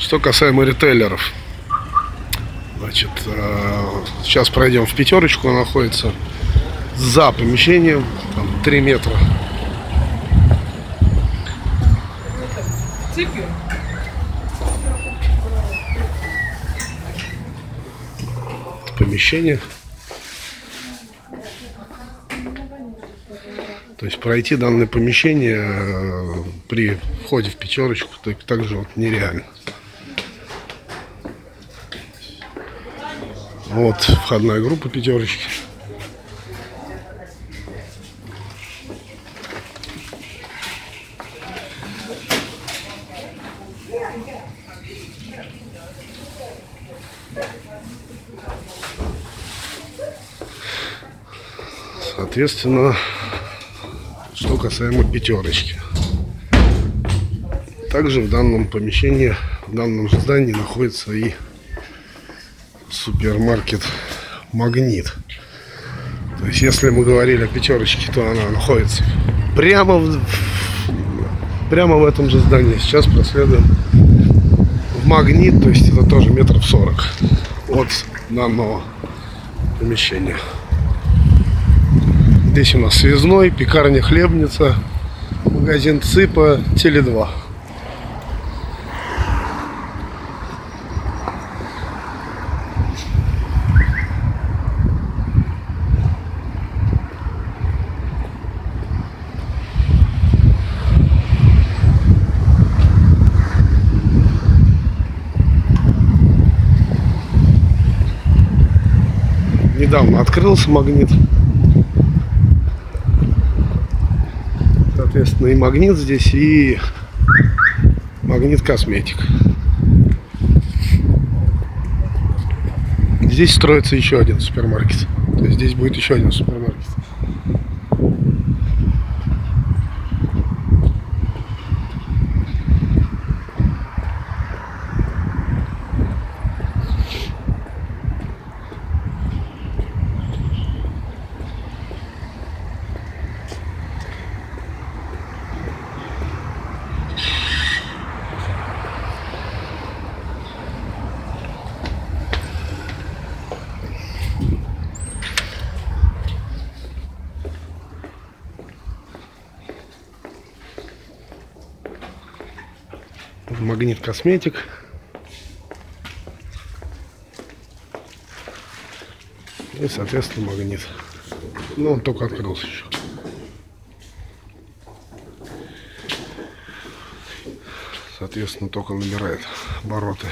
Что касаемо ритейлеров. Значит, э, сейчас пройдем в пятерочку, она находится за помещением, там 3 метра. Помещение. То есть пройти данное помещение э, при входе в пятерочку так, также вот нереально. Вот входная группа пятерочки. Соответственно, что касаемо пятерочки. Также в данном помещении, в данном здании находится и супермаркет Магнит. То есть, если мы говорили о пятерочке, то она находится прямо в, прямо в этом же здании. Сейчас проследуем в Магнит, то есть это тоже метров сорок от данного помещения. Здесь у нас связной, пекарня, хлебница, магазин ЦИПа, Теле2. Недавно открылся магнит. Соответственно, и магнит здесь, и магнит косметик. Здесь строится еще один супермаркет. То есть здесь будет еще один супермаркет. Магнит косметик. И, соответственно, магнит. Ну, он только открылся еще. Соответственно, только набирает обороты.